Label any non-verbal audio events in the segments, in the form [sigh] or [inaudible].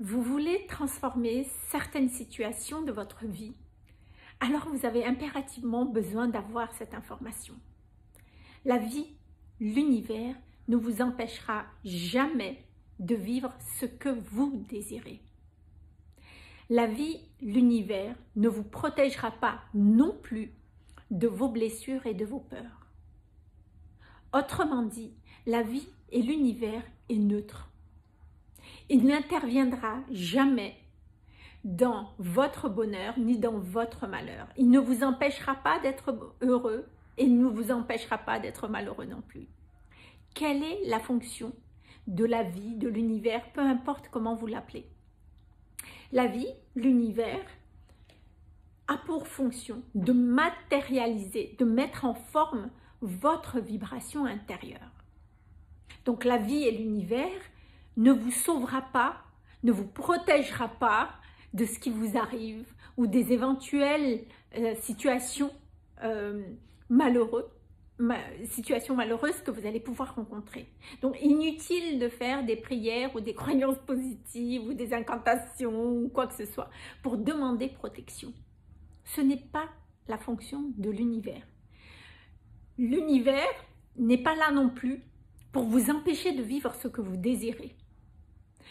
Vous voulez transformer certaines situations de votre vie, alors vous avez impérativement besoin d'avoir cette information. La vie, l'univers ne vous empêchera jamais de vivre ce que vous désirez. La vie, l'univers ne vous protégera pas non plus de vos blessures et de vos peurs. Autrement dit, la vie et l'univers est neutre. Il n'interviendra jamais dans votre bonheur ni dans votre malheur. Il ne vous empêchera pas d'être heureux et ne vous empêchera pas d'être malheureux non plus. Quelle est la fonction de la vie, de l'univers, peu importe comment vous l'appelez? La vie, l'univers, a pour fonction de matérialiser, de mettre en forme votre vibration intérieure. Donc la vie et l'univers ne vous sauvera pas, ne vous protégera pas de ce qui vous arrive ou des éventuelles euh, situations euh, malheureuses situations malheureuses que vous allez pouvoir rencontrer. Donc, inutile de faire des prières ou des croyances positives ou des incantations ou quoi que ce soit pour demander protection. Ce n'est pas la fonction de l'univers. L'univers n'est pas là non plus pour vous empêcher de vivre ce que vous désirez.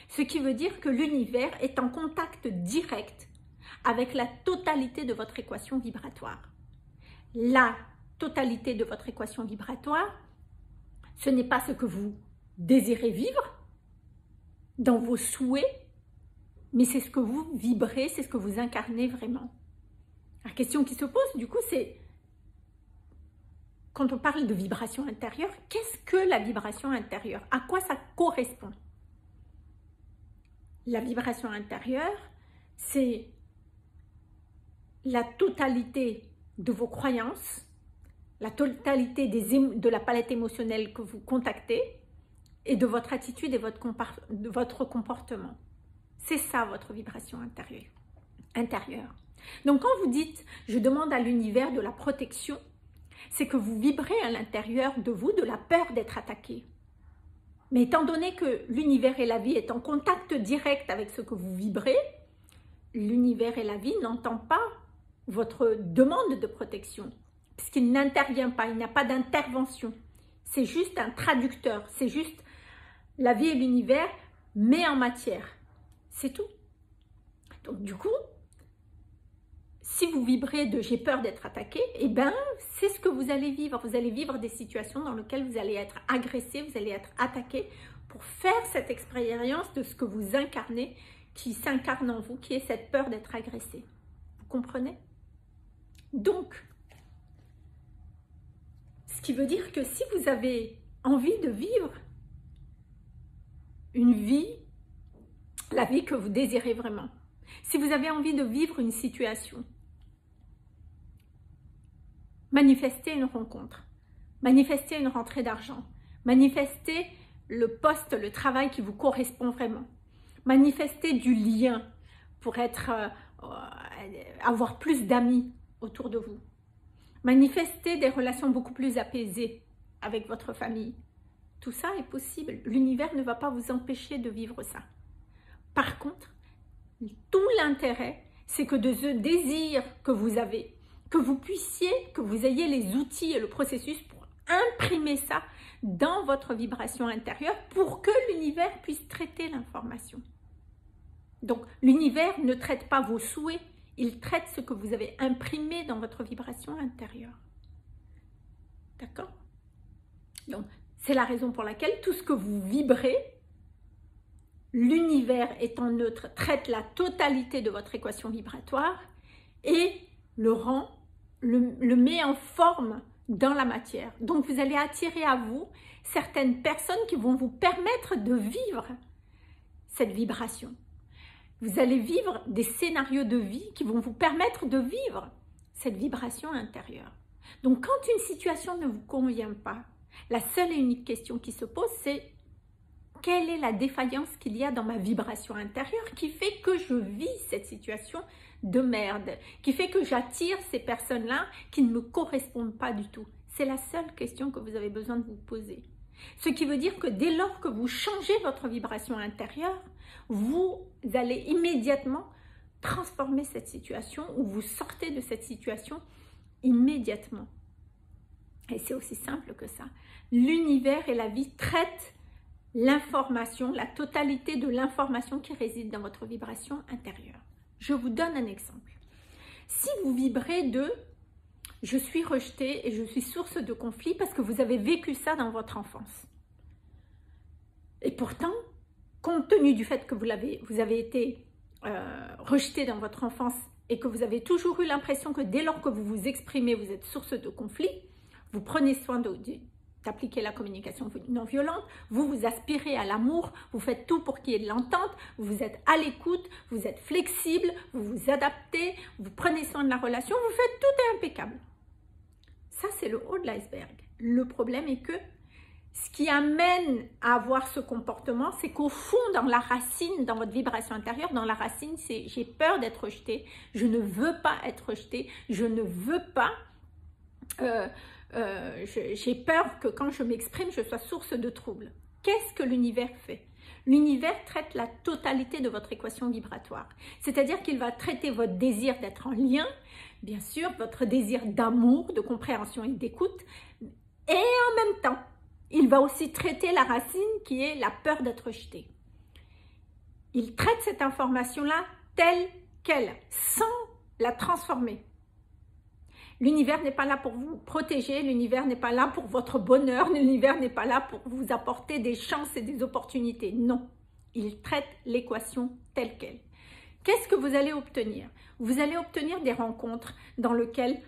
Ce qui veut dire que l'univers est en contact direct avec la totalité de votre équation vibratoire. La totalité de votre équation vibratoire, ce n'est pas ce que vous désirez vivre dans vos souhaits, mais c'est ce que vous vibrez, c'est ce que vous incarnez vraiment. La question qui se pose, du coup, c'est quand on parle de vibration intérieure, qu'est-ce que la vibration intérieure? À quoi ça correspond? La vibration intérieure, c'est la totalité de vos croyances, la totalité des de la palette émotionnelle que vous contactez et de votre attitude et votre, de votre comportement. C'est ça votre vibration intérieure. intérieure. Donc quand vous dites « je demande à l'univers de la protection », c'est que vous vibrez à l'intérieur de vous de la peur d'être attaqué. Mais étant donné que l'univers et la vie est en contact direct avec ce que vous vibrez, l'univers et la vie n'entendent pas votre demande de protection, puisqu'il n'intervient pas, il n'y a pas d'intervention. C'est juste un traducteur, c'est juste la vie et l'univers, mais en matière. C'est tout. Donc du coup, si vous vibrez de j'ai peur d'être attaqué, eh bien, c'est ce que vous allez vivre. Vous allez vivre des situations dans lesquelles vous allez être agressé, vous allez être attaqué pour faire cette expérience de ce que vous incarnez, qui s'incarne en vous, qui est cette peur d'être agressé. Vous comprenez? Donc, ce qui veut dire que si vous avez envie de vivre une vie, la vie que vous désirez vraiment, si vous avez envie de vivre une situation, manifester une rencontre, manifester une rentrée d'argent, manifester le poste, le travail qui vous correspond vraiment, manifester du lien pour être, euh, avoir plus d'amis autour de vous, manifester des relations beaucoup plus apaisées avec votre famille. Tout ça est possible. L'univers ne va pas vous empêcher de vivre ça. Par contre, tout l'intérêt, c'est que de ce désir que vous avez, que vous puissiez, que vous ayez les outils et le processus pour imprimer ça dans votre vibration intérieure pour que l'univers puisse traiter l'information. Donc, l'univers ne traite pas vos souhaits, il traite ce que vous avez imprimé dans votre vibration intérieure. D'accord? Donc, c'est la raison pour laquelle tout ce que vous vibrez, l'univers étant neutre, traite la totalité de votre équation vibratoire et le rend le, met en forme dans la matière. Donc vous allez attirer à vous certaines personnes qui vont vous permettre de vivre cette vibration. Vous allez vivre des scénarios de vie qui vont vous permettre de vivre cette vibration intérieure. Donc quand une situation ne vous convient pas, la seule et unique question qui se pose, c'est quelle est la défaillance qu'il y a dans ma vibration intérieure qui fait que je vis cette situation de merde, qui fait que j'attire ces personnes-là qui ne me correspondent pas du tout. C'est la seule question que vous avez besoin de vous poser. Ce qui veut dire que dès lors que vous changez votre vibration intérieure, vous allez immédiatement transformer cette situation ou vous sortez de cette situation immédiatement. Et c'est aussi simple que ça. L'univers et la vie traitent l'information, la totalité de l'information qui réside dans votre vibration intérieure. Je vous donne un exemple. Si vous vibrez de « je suis rejeté et je suis source de conflit » parce que vous avez vécu ça dans votre enfance. Et pourtant, compte tenu du fait que vous avez, été euh, rejeté dans votre enfance et que vous avez toujours eu l'impression que dès lors que vous vous exprimez, vous êtes source de conflit, vous prenez soin d'appliquer la communication non violente, vous vous aspirez à l'amour, vous faites tout pour qu'il y ait de l'entente, vous êtes à l'écoute, vous êtes flexible, vous vous adaptez, vous prenez soin de la relation, vous faites tout est impeccable. Ça, c'est le haut de l'iceberg. Le problème est que ce qui amène à avoir ce comportement, c'est qu'au fond, dans la racine, dans votre vibration intérieure, dans la racine, c'est j'ai peur d'être rejeté, je ne veux pas être rejeté, je ne veux pas, euh, euh, j'ai peur que quand je m'exprime, je sois source de troubles. Qu'est-ce que l'univers fait? L'univers traite la totalité de votre équation vibratoire. C'est-à-dire qu'il va traiter votre désir d'être en lien, bien sûr, votre désir d'amour, de compréhension et d'écoute, et en même temps, il va aussi traiter la racine qui est la peur d'être rejeté. Il traite cette information-là telle qu'elle, sans la transformer. L'univers n'est pas là pour vous protéger, l'univers n'est pas là pour votre bonheur, [laughs] l'univers n'est pas là pour vous apporter des chances et des opportunités. Non, il traite l'équation telle qu'elle. Qu'est-ce que vous allez obtenir? Vous allez obtenir des rencontres dans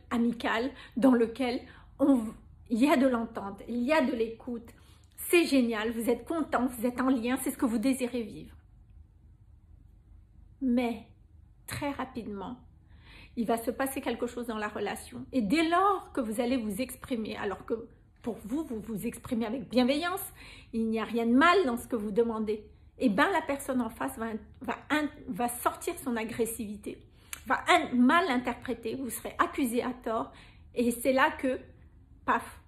amicales, dans lesquelles il y a de l'entente, il y a de l'écoute. C'est génial, vous êtes content, vous êtes en lien, c'est ce que vous désirez vivre. Mais, très rapidement, il va se passer quelque chose dans la relation. Et dès lors que vous allez vous exprimer, alors que pour vous, vous vous exprimez avec bienveillance, il n'y a rien de mal dans ce que vous demandez, et eh bien la personne en face va, va, va sortir son agressivité, va mal interpréter, vous serez accusé à tort, et c'est là que paf,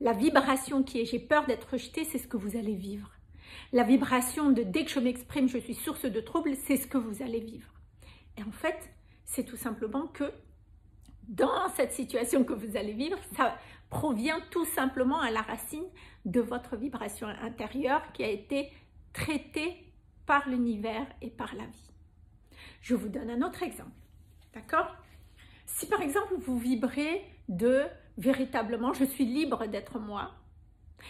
la vibration qui est j'ai peur d'être rejeté, c'est ce que vous allez vivre. La vibration de dès que je m'exprime, je suis source de trouble, c'est ce que vous allez vivre. Et en fait, c'est tout simplement que dans cette situation que vous allez vivre, ça provient tout simplement à la racine de votre vibration intérieure qui a été traitée par l'univers et par la vie. Je vous donne un autre exemple, d'accord? Si par exemple vous vibrez de véritablement, je suis libre d'être moi.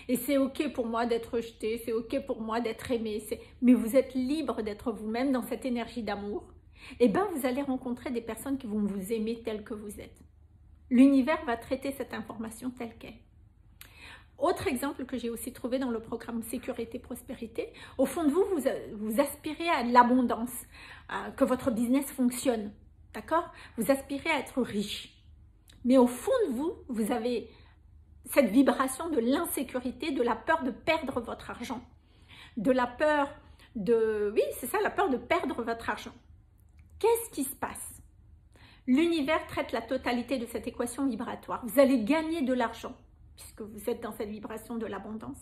Et c'est ok pour moi d'être rejeté, c'est ok pour moi d'être aimé, mais vous êtes libre d'être vous-même dans cette énergie d'amour. Eh bien, vous allez rencontrer des personnes qui vont vous aimer tel que vous êtes. L'univers va traiter cette information telle qu'elle. Autre exemple que j'ai aussi trouvé dans le programme Sécurité Prospérité, au fond de vous, vous, vous aspirez à l'abondance, que votre business fonctionne, d'accord? Vous aspirez à être riche. Mais au fond de vous, vous avez cette vibration de l'insécurité, de la peur de perdre votre argent, de la peur de... Oui, c'est ça, la peur de perdre votre argent. Qu'est-ce qui se passe? L'univers traite la totalité de cette équation vibratoire. Vous allez gagner de l'argent, puisque vous êtes dans cette vibration de l'abondance.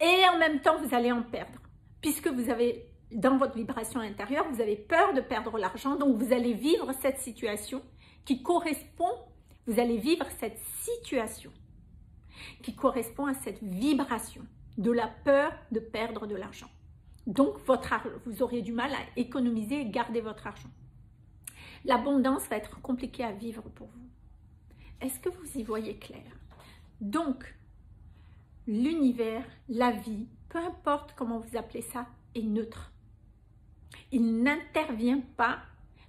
Et en même temps, vous allez en perdre, puisque vous avez, dans votre vibration intérieure, vous avez peur de perdre l'argent, donc vous allez vivre cette situation qui correspond, vous allez vivre cette situation qui correspond à cette vibration de la peur de perdre de l'argent. Donc, votre, vous auriez du mal à économiser et garder votre argent. L'abondance va être compliquée à vivre pour vous. Est-ce que vous y voyez clair? Donc, l'univers, la vie, peu importe comment vous appelez ça, est neutre. Il n'intervient pas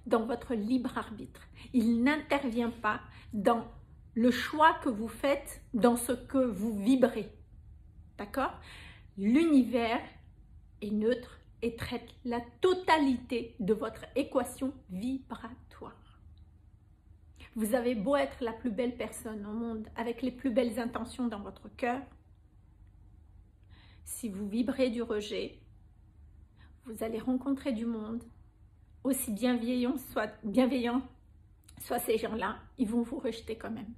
dans votre libre arbitre. Il n'intervient pas dans le choix que vous faites, dans ce que vous vibrez. D'accord? L'univers est neutre et traite la totalité de votre équation vibratoire. Vous avez beau être la plus belle personne au monde, avec les plus belles intentions dans votre cœur, si vous vibrez du rejet, vous allez rencontrer du monde aussi bienveillants soit, bienveillant soit ces gens-là, ils vont vous rejeter quand même.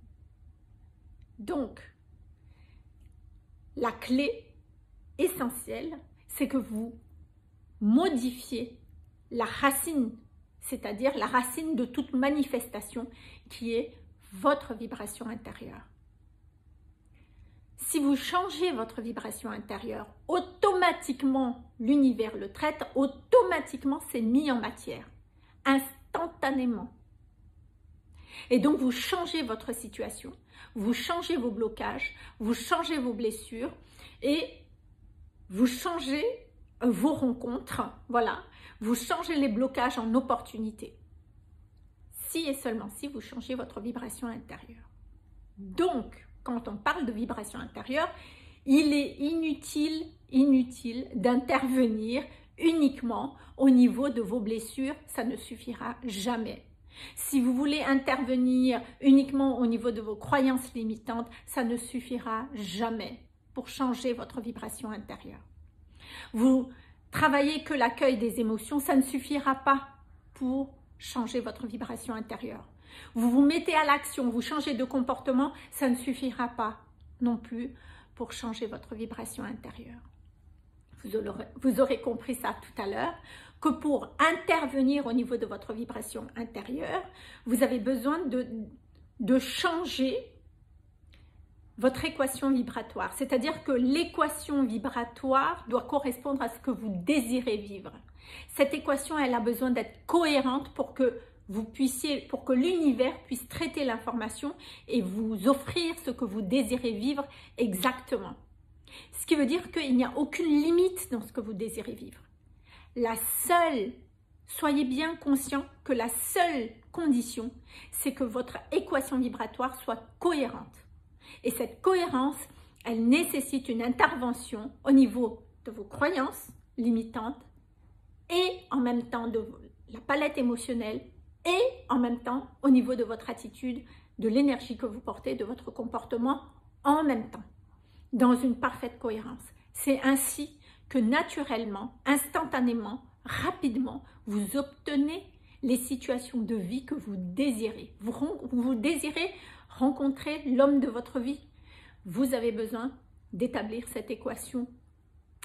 Donc, la clé essentielle, c'est que vous modifier la racine, c'est-à-dire la racine de toute manifestation qui est votre vibration intérieure. Si vous changez votre vibration intérieure, automatiquement l'univers le traite, automatiquement c'est mis en matière, instantanément. Et donc vous changez votre situation, vous changez vos blocages, vous changez vos blessures et vous changez vos rencontres, voilà, vous changez les blocages en opportunités. Si et seulement si vous changez votre vibration intérieure. Donc, quand on parle de vibration intérieure, il est inutile, inutile d'intervenir uniquement au niveau de vos blessures, ça ne suffira jamais. Si vous voulez intervenir uniquement au niveau de vos croyances limitantes, ça ne suffira jamais pour changer votre vibration intérieure. Vous travaillez que l'accueil des émotions, ça ne suffira pas pour changer votre vibration intérieure. Vous vous mettez à l'action, vous changez de comportement, ça ne suffira pas non plus pour changer votre vibration intérieure. Vous aurez, vous aurez compris ça tout à l'heure, que pour intervenir au niveau de votre vibration intérieure, vous avez besoin de, de changer votre équation vibratoire. C'est-à-dire que l'équation vibratoire doit correspondre à ce que vous désirez vivre. Cette équation, elle a besoin d'être cohérente pour que vous puissiez, pour que l'univers puisse traiter l'information et vous offrir ce que vous désirez vivre exactement. Ce qui veut dire qu'il n'y a aucune limite dans ce que vous désirez vivre. La seule, soyez bien conscient que la seule condition, c'est que votre équation vibratoire soit cohérente. Et cette cohérence, elle nécessite une intervention au niveau de vos croyances limitantes et en même temps de la palette émotionnelle et en même temps au niveau de votre attitude, de l'énergie que vous portez, de votre comportement en même temps, dans une parfaite cohérence. C'est ainsi que naturellement, instantanément, rapidement, vous obtenez les situations de vie que vous désirez. Vous, vous désirez rencontrer l'homme de votre vie. Vous avez besoin d'établir cette équation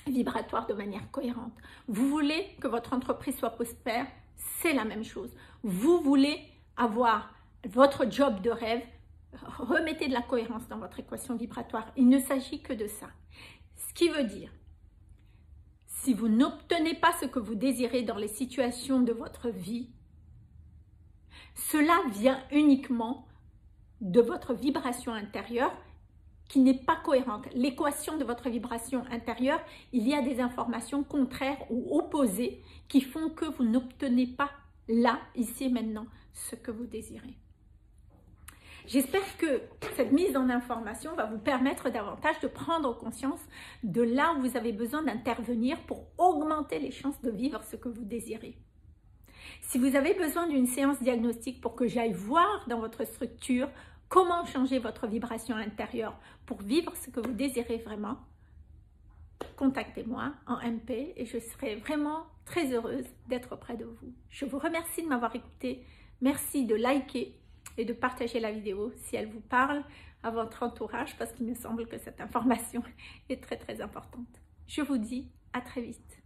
vibratoire de manière cohérente. Vous voulez que votre entreprise soit prospère, c'est la même chose. Vous voulez avoir votre job de rêve, remettez de la cohérence dans votre équation vibratoire. Il ne s'agit que de ça. Ce qui veut dire, si vous n'obtenez pas ce que vous désirez dans les situations de votre vie, cela vient uniquement de votre vibration intérieure qui n'est pas cohérente. L'équation de votre vibration intérieure, il y a des informations contraires ou opposées qui font que vous n'obtenez pas là, ici et maintenant, ce que vous désirez. J'espère que cette mise en information va vous permettre davantage de prendre conscience de là où vous avez besoin d'intervenir pour augmenter les chances de vivre ce que vous désirez. Si vous avez besoin d'une séance diagnostique pour que j'aille voir dans votre structure comment changer votre vibration intérieure pour vivre ce que vous désirez vraiment, contactez-moi en MP et je serai vraiment très heureuse d'être auprès de vous. Je vous remercie de m'avoir écouté. Merci de liker et de partager la vidéo si elle vous parle à votre entourage parce qu'il me semble que cette information [laughs] est très très importante. Je vous dis à très vite.